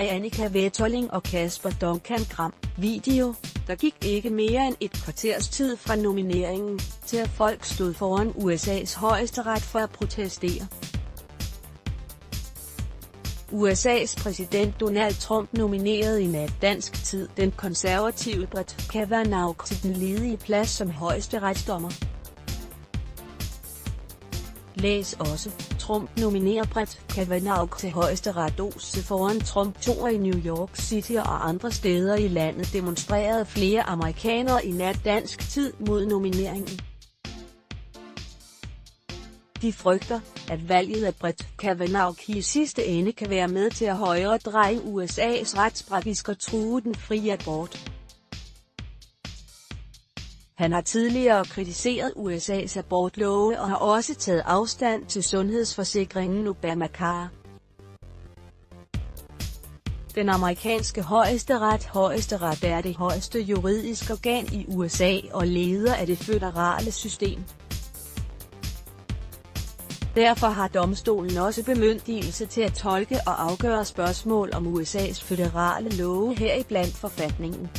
af Annika Vetterling og Kasper Duncan Gram. Video, der gik ikke mere end et kvarters tid fra nomineringen, til at folk stod foran USA's højesteret for at protestere. USA's præsident Donald Trump nominerede i nat dansk tid den konservative Brett Kavanaugh til den ledige plads som højesteretsdommer. Læs også, Trump nominerer Brett Kavanaugh til højesteretsdose foran Trump 2 i New York City og andre steder i landet demonstrerede flere amerikanere i nat dansk tid mod nomineringen. De frygter, at valget af Brett Kavanaugh i sidste ende kan være med til at højre dreje USA's retspraktisk og true den frie abort. Han har tidligere kritiseret USA's abortlove og har også taget afstand til sundhedsforsikringen Obamacare. Den amerikanske højesteret Højesteret er det højeste juridiske organ i USA og leder af det føderale system. Derfor har domstolen også bemyndigelse til at tolke og afgøre spørgsmål om USA's føderale love heriblandt forfatningen.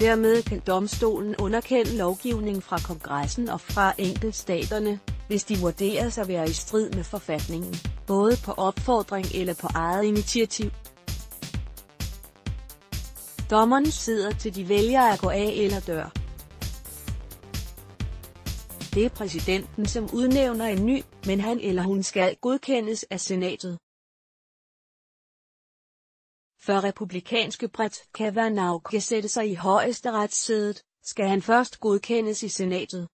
Dermed kan domstolen underkende lovgivning fra kongressen og fra enkeltstaterne, hvis de vurderes at være i strid med forfatningen, både på opfordring eller på eget initiativ. Dommerne sidder til de vælger at gå af eller dør. Det er præsidenten som udnævner en ny, men han eller hun skal godkendes af senatet. Før republikanske Brett Kavanaugh kan sætte sig i højesteretssædet, skal han først godkendes i senatet.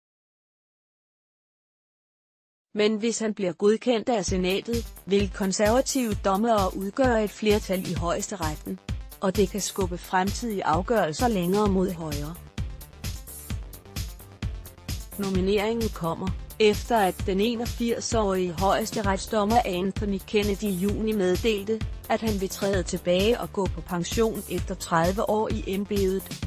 Men hvis han bliver godkendt af senatet, vil konservative dommere udgøre et flertal i højesteretten, og det kan skubbe fremtidige afgørelser længere mod højre. Nomineringen kommer, efter at den 81-årige højesteretsdommer Anthony Kennedy i juni meddelte, at han vil træde tilbage og gå på pension efter 30 år i embedet.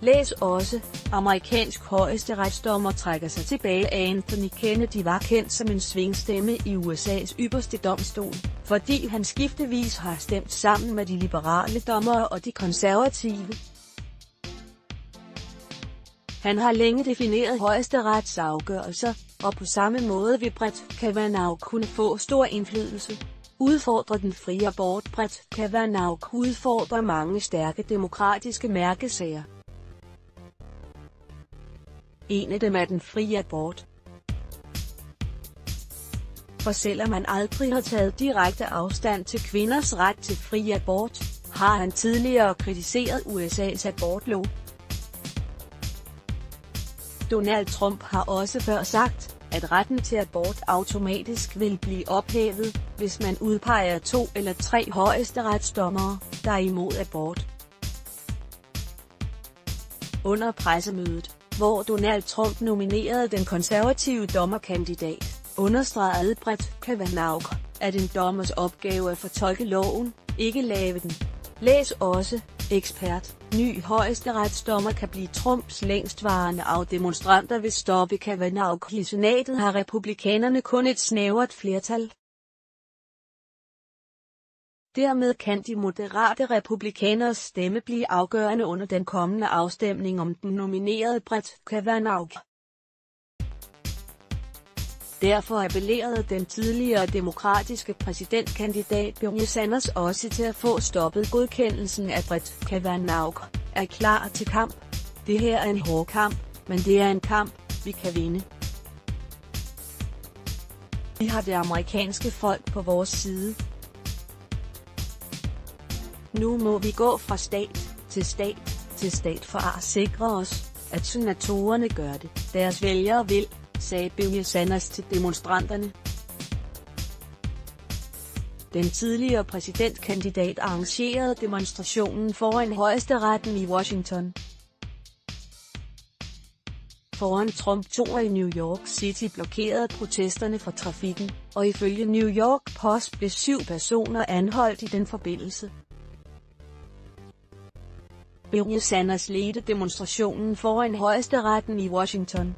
Læs også, amerikansk højesteretsdommer trækker sig tilbage Anthony Kennedy var kendt som en svingstemme i USA's ypperste domstol, fordi han skiftevis har stemt sammen med de liberale dommere og de konservative. Han har længe defineret højesterets afgørelser, og på samme måde vil Brett Kavanaugh kunne få stor indflydelse. Udfordrer den frie abort Brett Kavanaugh udfordrer mange stærke demokratiske mærkesager. En af dem er den frie abort. For selvom man aldrig har taget direkte afstand til kvinders ret til fri abort, har han tidligere kritiseret USA's abortlov. Donald Trump har også før sagt, at retten til abort automatisk vil blive ophævet, hvis man udpeger to eller tre højesteretsdommere, der er imod abort. Under pressemødet, hvor Donald Trump nominerede den konservative dommerkandidat, understregede Brett Kavanaugh, at en dommers opgave er at fortolke loven, ikke lave den. Læs også, ekspert, ny højesteretsdommer kan blive Trumps længstvarende af demonstranter vil stoppe Kavanaugh i senatet har republikanerne kun et snævert flertal. Dermed kan de moderate republikaners stemme blive afgørende under den kommende afstemning om den nominerede Brett Kavanaugh. Derfor appellerede den tidligere demokratiske præsidentkandidat Bernie Sanders også til at få stoppet godkendelsen af Brett Kavanaugh, er klar til kamp. Det her er en hård kamp, men det er en kamp, vi kan vinde. Vi har det amerikanske folk på vores side. Nu må vi gå fra stat til stat til stat for at sikre os, at senatorerne gør det, deres vælgere vil sagde Bernie Sanders til demonstranterne. Den tidligere præsidentkandidat arrangerede demonstrationen foran højesteretten i Washington. Foran Trump 2 i New York City blokerede protesterne for trafikken, og ifølge New York Post blev syv personer anholdt i den forbindelse. Bernie Sanders ledte demonstrationen foran højesteretten i Washington.